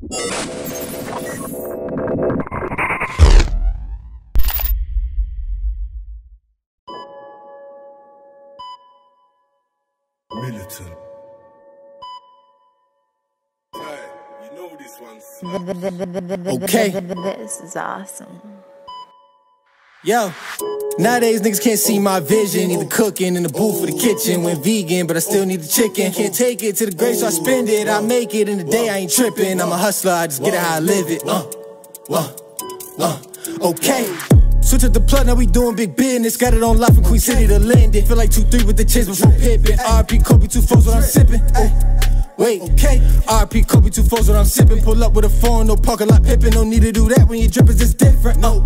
Militant. Hey, you know this one's Okay. This is awesome. Yo, nowadays niggas can't see my vision. Either cooking in the booth or the kitchen. Went vegan, but I still need the chicken. Can't take it to the grave, so I spend it. I make it in the day, I ain't tripping. I'm a hustler, I just get it how I live it. Uh, uh, uh, okay. Switch up the plug, now we doing big business. Got it on live from Queen City to Linden. Feel like 2-3 with the chase before Pippen. RP Kobe, two foes I'm sippin'. Wait, okay. RP Kobe, two foes what I'm sipping. Pull up with a phone, no parking lot pippin'. No need to do that when your drip is just different. No.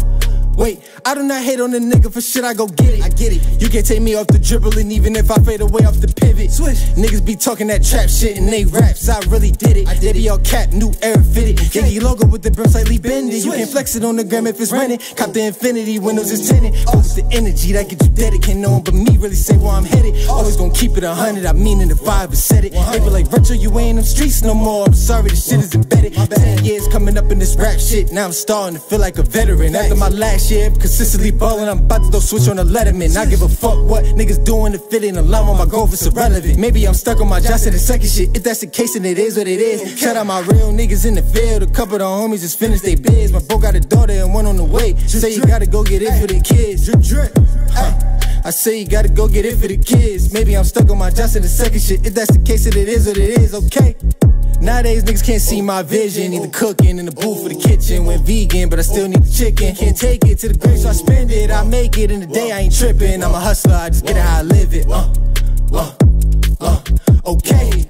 Wait, I do not hate on the nigga for shit, I go get it. I get it. You can't take me off the dribble, and even if I fade away off the pivot. Switch. Niggas be talking that trap shit and they raps. I really did it. I did it all cap, new air fitted. Yankee logo with the brim slightly bended. You can flex it on the gram if it's rented. Cop the oh. infinity, windows is tinted. Oh, the energy that get you dead. It can't no one but me really say where I'm headed. Oh. Always gonna keep it a hundred, I mean in the vibe and said it. They be like, Retro, you ain't in them streets no more. I'm sorry, the shit is embedded. Ten years coming up in this rap shit. Now I'm starting to feel like a veteran. After my last year, consistently ballin', I'm about to throw switch on the letterman. I give a fuck what niggas doing to fit in line with my goal, it's irrelevant. Maybe I'm stuck on my just in the second shit. If that's the case, then it is what it is. Shout out my real niggas in the field. A couple of the homies just finished their biz. My bro got a daughter and one on the way. Say you gotta go get it for the kids. Huh. I say you gotta go get it for the kids. Maybe I'm stuck on my in the second shit. If that's the case, then it is what it is, okay? Nowadays niggas can't see my vision. Either cooking in the booth or the kitchen. Went vegan, but I still need the chicken. Can't take it to the grave, so I spend it. I make it in the day, I ain't tripping. I'm a hustler, I just get it how I live it. Uh, uh, uh, okay.